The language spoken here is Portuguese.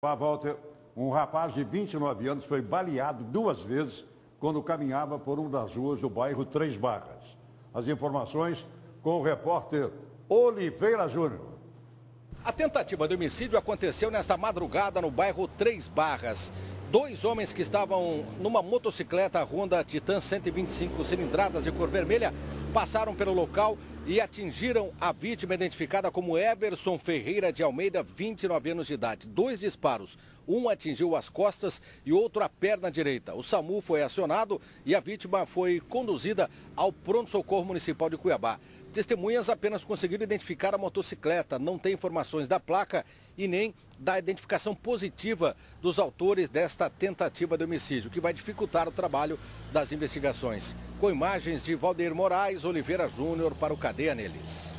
Walter, um rapaz de 29 anos foi baleado duas vezes quando caminhava por uma das ruas do bairro Três Barras. As informações com o repórter Oliveira Júnior. A tentativa de homicídio aconteceu nesta madrugada no bairro Três Barras. Dois homens que estavam numa motocicleta Honda Titan 125 cilindradas de cor vermelha passaram pelo local e atingiram a vítima identificada como Everson Ferreira de Almeida, 29 anos de idade. Dois disparos, um atingiu as costas e outro a perna direita. O SAMU foi acionado e a vítima foi conduzida ao pronto-socorro municipal de Cuiabá. Testemunhas apenas conseguiram identificar a motocicleta, não tem informações da placa e nem da identificação positiva dos autores desta tentativa de homicídio, que vai dificultar o trabalho das investigações. Com imagens de Valdeir Moraes, Oliveira Júnior para o Cadeia Neles.